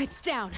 It's down.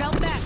Felt back.